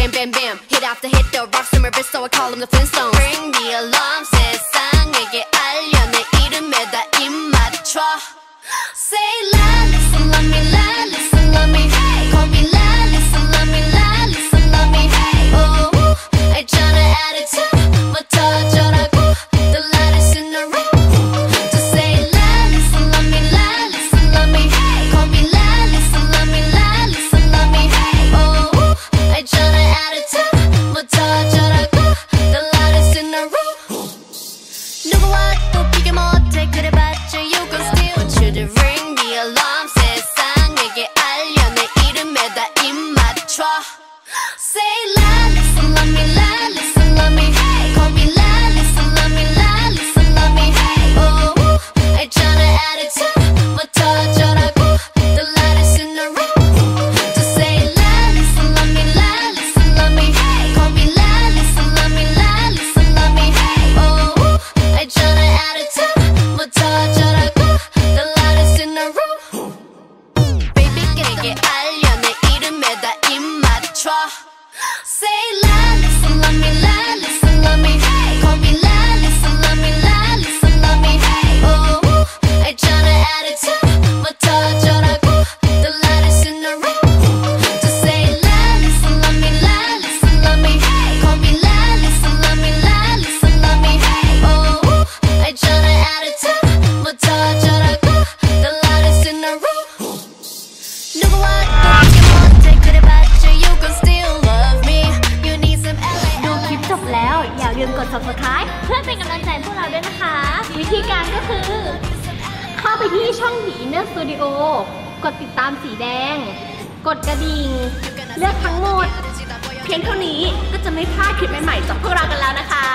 bam bam bam hit after hit the rock summer best so I call them the Flintstones ring the alarm 세상에게 알려 내 이름에다 입 맞춰 say la listen love me la still want you to ring the alarm 세상에게 알려 내 이름에다 입 맞춰 say la listen love me la Say la แล้ว อย่าลืมกด subscribe เพื่อเป็นกำลังใจพวกเราด้วยนะคะ วิธีการก็คือ เข้าไปที่ช่องดีเนอร์สตูดิโอกดติดตามสีแดง กดกระดิ่ง เลือกทั้งหมด เพียงเท่านี้ก็จะไม่พลาดคลิปใหม่ๆจากพวกเรากันแล้วนะคะ